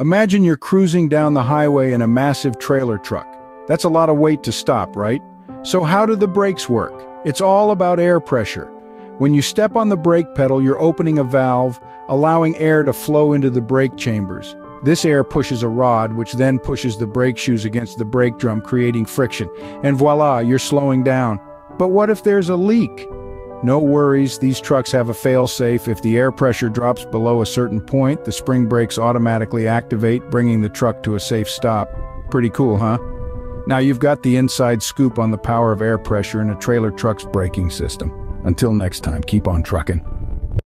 Imagine you're cruising down the highway in a massive trailer truck. That's a lot of weight to stop, right? So how do the brakes work? It's all about air pressure. When you step on the brake pedal, you're opening a valve, allowing air to flow into the brake chambers. This air pushes a rod, which then pushes the brake shoes against the brake drum, creating friction. And voila, you're slowing down. But what if there's a leak? No worries, these trucks have a fail-safe. If the air pressure drops below a certain point, the spring brakes automatically activate, bringing the truck to a safe stop. Pretty cool, huh? Now you've got the inside scoop on the power of air pressure in a trailer truck's braking system. Until next time, keep on trucking.